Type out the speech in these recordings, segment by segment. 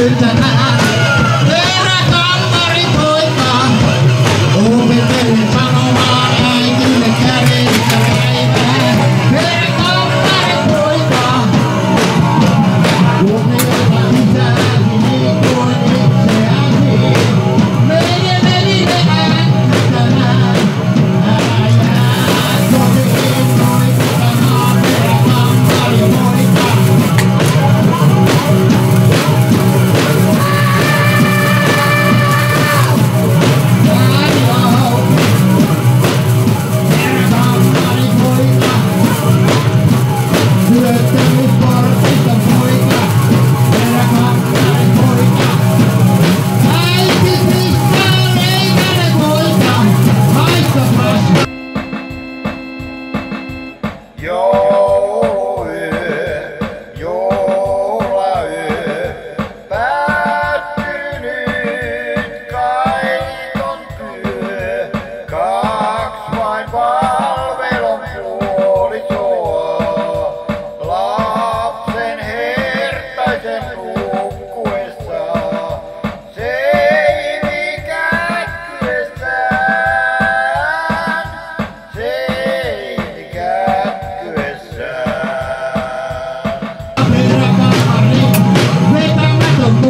是真爱。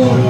어...